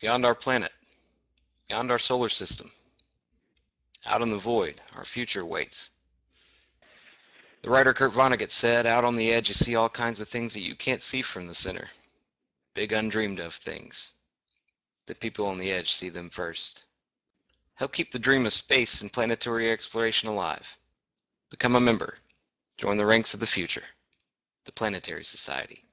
beyond our planet, beyond our solar system. Out in the void, our future waits. The writer Kurt Vonnegut said, out on the edge you see all kinds of things that you can't see from the center. Big undreamed of things. The people on the edge see them first. Help keep the dream of space and planetary exploration alive. Become a member. Join the ranks of the future. The Planetary Society.